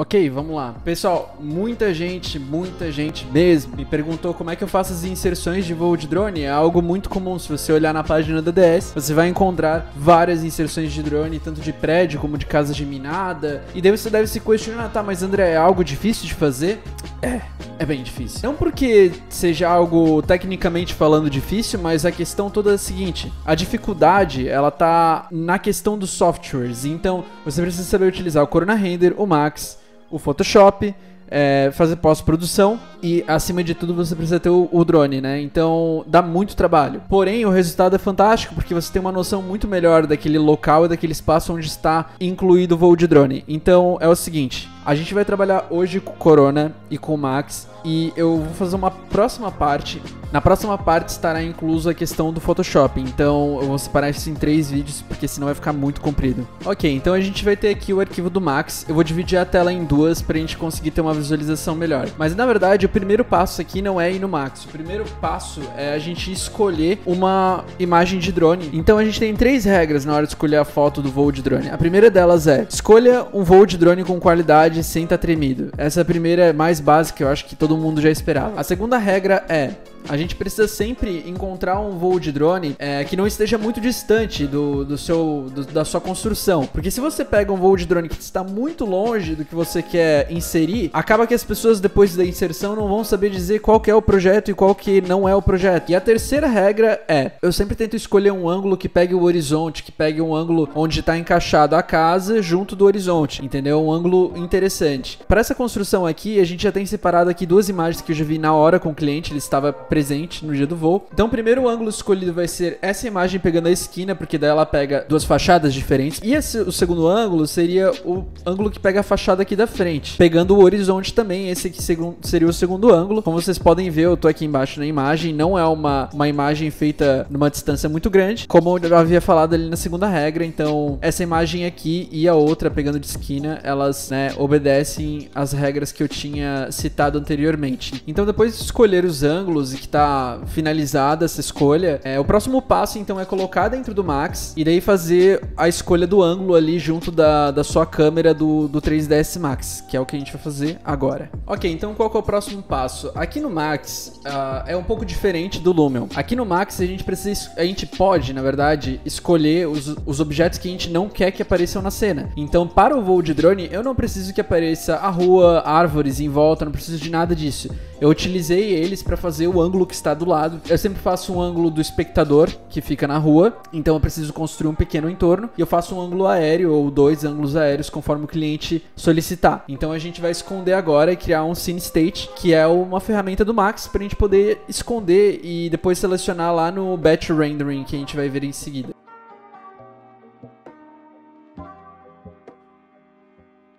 Ok, vamos lá. Pessoal, muita gente, muita gente mesmo me perguntou como é que eu faço as inserções de voo de drone. É algo muito comum. Se você olhar na página da DS, você vai encontrar várias inserções de drone, tanto de prédio como de casa geminada. E daí você deve se questionar, tá, mas André, é algo difícil de fazer? É, é bem difícil. Não porque seja algo tecnicamente falando difícil, mas a questão toda é a seguinte: a dificuldade ela tá na questão dos softwares. Então você precisa saber utilizar o Corona Render, o Max o Photoshop, é, fazer pós-produção e, acima de tudo, você precisa ter o, o, drone, né? Então dá muito trabalho. Porém, o resultado é fantástico porque você tem uma noção muito melhor daquele local e daquele espaço onde está incluído o voo de drone. Então é o seguinte: a gente vai trabalhar hoje com o Corona e com o Max e eu vou fazer uma próxima parte. Na próxima parte estará incluso a questão do Photoshop, então eu vou separar isso em três vídeos porque senão vai ficar muito comprido. Ok, então a gente vai ter aqui o arquivo do Max. Eu vou dividir a tela em duas para a gente conseguir ter uma visualização melhor. Mas na verdade o primeiro passo aqui não é ir no Max. O primeiro passo é a gente escolher uma imagem de drone. Então a gente tem três regras na hora de escolher a foto do voo de drone. A primeira delas é escolha um voo de drone com qualidade tá tremido. Essa primeira é mais básica, eu acho que todo mundo já esperava. A segunda regra é a gente precisa sempre encontrar um voo de drone é, que não esteja muito distante do, do seu do, da sua construção. Porque se você pega um voo de drone que está muito longe do que você quer inserir, acaba que as pessoas depois da inserção não vão saber dizer qual que é o projeto e qual que não é o projeto. E a terceira regra é, eu sempre tento escolher um ângulo que pegue o horizonte, que pegue um ângulo onde está encaixado a casa junto do horizonte, entendeu? Um ângulo interessante. Para essa construção aqui, a gente já tem separado aqui duas imagens que eu já vi na hora com o cliente, ele estava presente no dia do voo. Então, o primeiro ângulo escolhido vai ser essa imagem pegando a esquina, porque daí ela pega duas fachadas diferentes. E esse, o segundo ângulo seria o ângulo que pega a fachada aqui da frente, pegando o horizonte também. Esse aqui seria o segundo ângulo. Como vocês podem ver, eu tô aqui embaixo na imagem. Não é uma, uma imagem feita numa distância muito grande, como eu havia falado ali na segunda regra. Então, essa imagem aqui e a outra pegando de esquina, elas né, obedecem às regras que eu tinha citado anteriormente. Então, depois de escolher os ângulos que está finalizada essa escolha, é, o próximo passo então é colocar dentro do Max e daí fazer a escolha do ângulo ali junto da, da sua câmera do, do 3ds Max, que é o que a gente vai fazer agora. Ok, então qual é o próximo passo? Aqui no Max uh, é um pouco diferente do Lumion. Aqui no Max a gente precisa, a gente pode, na verdade, escolher os, os objetos que a gente não quer que apareçam na cena. Então para o voo de drone eu não preciso que apareça a rua, árvores em volta, não preciso de nada disso. Eu utilizei eles para fazer o ângulo que está do lado. Eu sempre faço um ângulo do espectador que fica na rua, então eu preciso construir um pequeno entorno e eu faço um ângulo aéreo ou dois ângulos aéreos conforme o cliente solicitar. Então a gente vai esconder agora e criar um scene state, que é uma ferramenta do Max para a gente poder esconder e depois selecionar lá no batch rendering que a gente vai ver em seguida.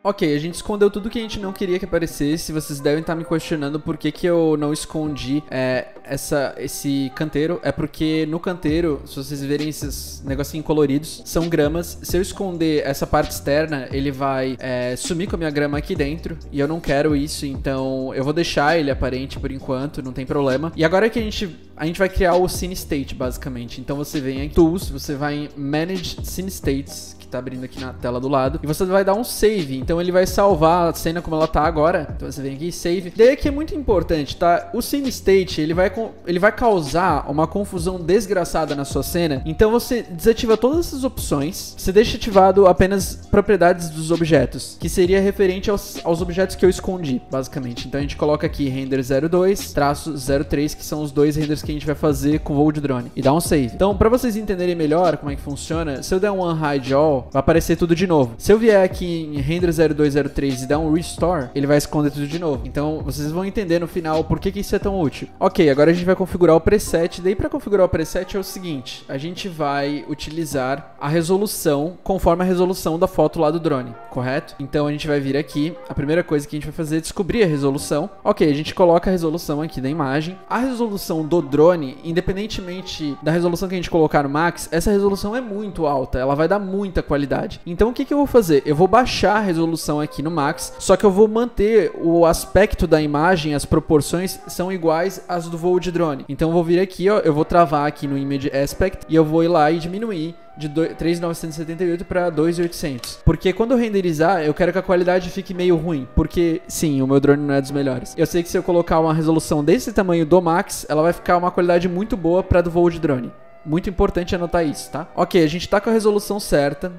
Ok, a gente escondeu tudo que a gente não queria que aparecesse. Vocês devem estar me questionando por que, que eu não escondi é, essa, esse canteiro. É porque no canteiro, se vocês verem esses negocinhos coloridos, são gramas. Se eu esconder essa parte externa, ele vai é, sumir com a minha grama aqui dentro. E eu não quero isso, então eu vou deixar ele aparente por enquanto, não tem problema. E agora que a gente, a gente vai criar o Scene State, basicamente. Então você vem em Tools, você vai em Manage Scene States, tá abrindo aqui na tela do lado. E você vai dar um save. Então ele vai salvar a cena como ela tá agora. Então você vem aqui, save. Daí aqui é muito importante, tá? O scene state, ele vai, ele vai causar uma confusão desgraçada na sua cena. Então você desativa todas essas opções. Você deixa ativado apenas propriedades dos objetos. Que seria referente aos, aos objetos que eu escondi, basicamente. Então a gente coloca aqui render 02, traço 03, que são os dois renders que a gente vai fazer com voo de drone. E dá um save. Então, para vocês entenderem melhor como é que funciona, se eu der um unhide all, vai aparecer tudo de novo. Se eu vier aqui em render 0203 e dar um restore, ele vai esconder tudo de novo. Então vocês vão entender no final por que, que isso é tão útil. Ok, agora a gente vai configurar o preset. Daí para configurar o preset é o seguinte, a gente vai utilizar a resolução conforme a resolução da foto lá do drone, correto? Então a gente vai vir aqui, a primeira coisa que a gente vai fazer é descobrir a resolução. Ok, a gente coloca a resolução aqui da imagem. A resolução do drone, independentemente da resolução que a gente colocar no max, essa resolução é muito alta, ela vai dar muita qualidade. Então o que, que eu vou fazer? Eu vou baixar a resolução aqui no Max, só que eu vou manter o aspecto da imagem, as proporções são iguais às do voo de drone. Então eu vou vir aqui, ó, eu vou travar aqui no Image Aspect e eu vou ir lá e diminuir de 3.978 para 2.800. Porque quando eu renderizar, eu quero que a qualidade fique meio ruim, porque sim, o meu drone não é dos melhores. Eu sei que se eu colocar uma resolução desse tamanho do Max, ela vai ficar uma qualidade muito boa para do voo de drone. Muito importante anotar isso, tá? Ok, a gente tá com a resolução certa.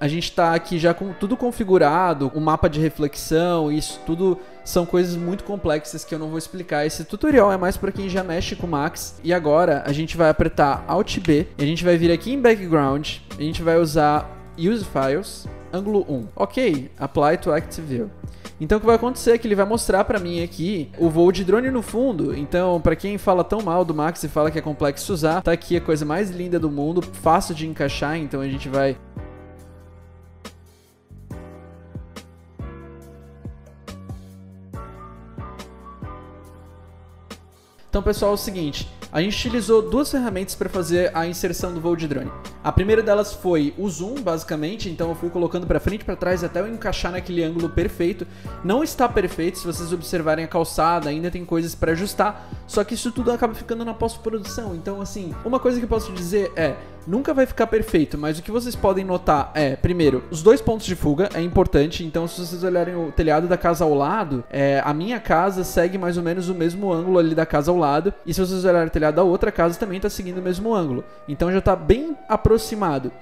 A gente tá aqui já com tudo configurado, o mapa de reflexão, isso tudo são coisas muito complexas que eu não vou explicar. Esse tutorial é mais para quem já mexe com Max. E agora a gente vai apertar Alt B, a gente vai vir aqui em Background, a gente vai usar Use Files, ângulo 1. Ok, Apply to Active View. Então o que vai acontecer é que ele vai mostrar para mim aqui o voo de drone no fundo. Então, para quem fala tão mal do Max e fala que é complexo usar, tá aqui a coisa mais linda do mundo, fácil de encaixar, então a gente vai Então, pessoal, é o seguinte, a gente utilizou duas ferramentas para fazer a inserção do voo de drone. A primeira delas foi o zoom, basicamente, então eu fui colocando para frente para trás até eu encaixar naquele ângulo perfeito. Não está perfeito, se vocês observarem a calçada, ainda tem coisas para ajustar, só que isso tudo acaba ficando na pós-produção. Então, assim, uma coisa que eu posso dizer é, nunca vai ficar perfeito, mas o que vocês podem notar é, primeiro, os dois pontos de fuga é importante, então se vocês olharem o telhado da casa ao lado, é, a minha casa segue mais ou menos o mesmo ângulo ali da casa ao lado, e se vocês olharem o telhado da outra casa também está seguindo o mesmo ângulo, então já está bem aproximado.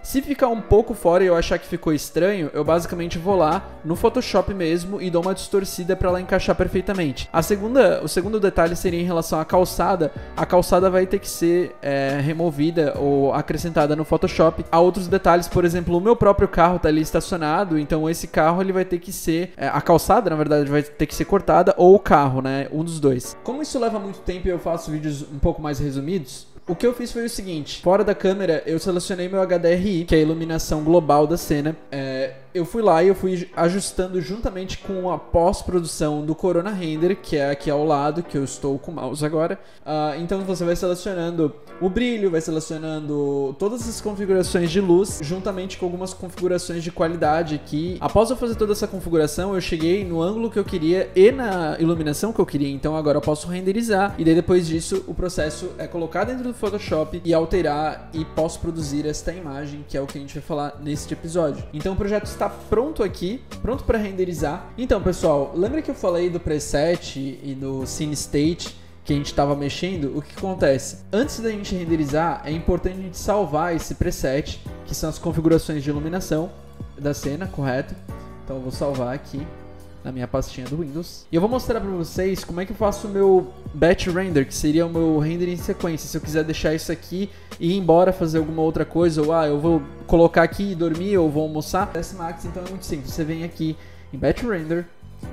Se ficar um pouco fora e eu achar que ficou estranho, eu basicamente vou lá no Photoshop mesmo e dou uma distorcida para ela encaixar perfeitamente. A segunda, o segundo detalhe seria em relação à calçada, a calçada vai ter que ser é, removida ou acrescentada no Photoshop. Há outros detalhes, por exemplo, o meu próprio carro está ali estacionado, então esse carro ele vai ter que ser é, a calçada, na verdade, vai ter que ser cortada ou o carro, né? Um dos dois. Como isso leva muito tempo e eu faço vídeos um pouco mais resumidos, o que eu fiz foi o seguinte: fora da câmera, eu selecionei meu HDRI, que é a iluminação global da cena. É, eu fui lá e eu fui ajustando juntamente com a pós-produção do Corona Render, que é aqui ao lado, que eu estou com o mouse agora. Uh, então você vai selecionando o brilho, vai selecionando todas as configurações de luz, juntamente com algumas configurações de qualidade aqui. Após eu fazer toda essa configuração, eu cheguei no ângulo que eu queria e na iluminação que eu queria. Então agora eu posso renderizar e daí depois disso o processo é colocar dentro do Photoshop e alterar e pós-produzir esta imagem, que é o que a gente vai falar neste episódio. Então o projeto está pronto aqui, pronto para renderizar. Então, pessoal, lembra que eu falei do preset e do scene state? que a gente estava mexendo, o que acontece? Antes da gente renderizar, é importante a gente salvar esse preset, que são as configurações de iluminação da cena, correto? Então eu vou salvar aqui na minha pastinha do Windows. E eu vou mostrar para vocês como é que eu faço o meu batch render, que seria o meu render em sequência. Se eu quiser deixar isso aqui e ir embora fazer alguma outra coisa, ou ah, eu vou colocar aqui e dormir, ou vou almoçar. Max, então é muito simples. Você vem aqui em batch render,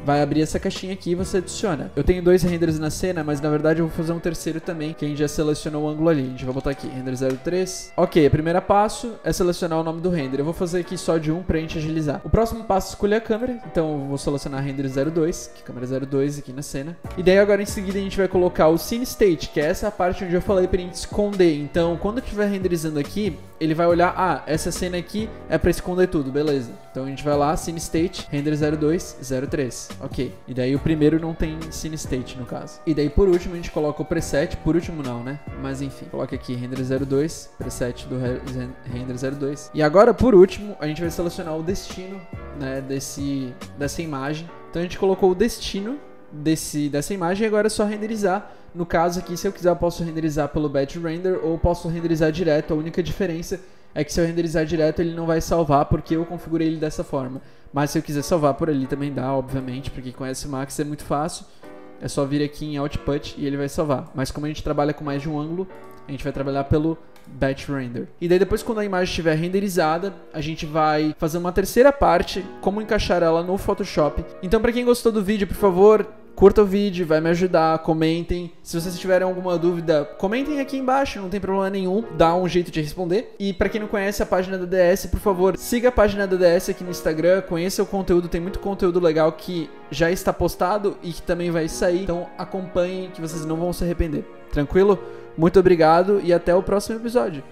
vai abrir essa caixinha aqui e você adiciona. Eu tenho dois renders na cena, mas na verdade eu vou fazer um terceiro também, que a gente já selecionou o ângulo ali. A gente vai botar aqui, render 03. Ok, primeiro passo é selecionar o nome do render. Eu vou fazer aqui só de um pra gente agilizar. O próximo passo é escolher a câmera, então eu vou selecionar render 02, que é câmera 02 aqui na cena. E daí agora em seguida a gente vai colocar o Scene State, que é essa parte onde eu falei pra gente esconder. Então quando eu estiver renderizando aqui, ele vai olhar, ah, essa cena aqui é pra esconder tudo, beleza. Então a gente vai lá, Scene State, render 02, 03. Ok. E daí o primeiro não tem Scene State, no caso. E daí por último a gente coloca o preset, por último não, né? Mas enfim, coloca aqui render 02, preset do render 02. E agora por último a gente vai selecionar o destino, né, desse, dessa imagem. Então a gente colocou o destino desse, dessa imagem e agora é só renderizar. No caso aqui, se eu quiser, eu posso renderizar pelo batch render ou posso renderizar direto. A única diferença é que se eu renderizar direto, ele não vai salvar porque eu configurei ele dessa forma. Mas se eu quiser salvar por ali também dá, obviamente, porque com S Max é muito fácil. É só vir aqui em Output e ele vai salvar. Mas como a gente trabalha com mais de um ângulo, a gente vai trabalhar pelo batch render. E daí depois quando a imagem estiver renderizada, a gente vai fazer uma terceira parte, como encaixar ela no Photoshop. Então para quem gostou do vídeo, por favor, Curta o vídeo, vai me ajudar, comentem. Se vocês tiverem alguma dúvida, comentem aqui embaixo, não tem problema nenhum, dá um jeito de responder. E para quem não conhece a página da DS, por favor, siga a página da DS aqui no Instagram, conheça o conteúdo, tem muito conteúdo legal que já está postado e que também vai sair. Então acompanhem que vocês não vão se arrepender. Tranquilo? Muito obrigado e até o próximo episódio.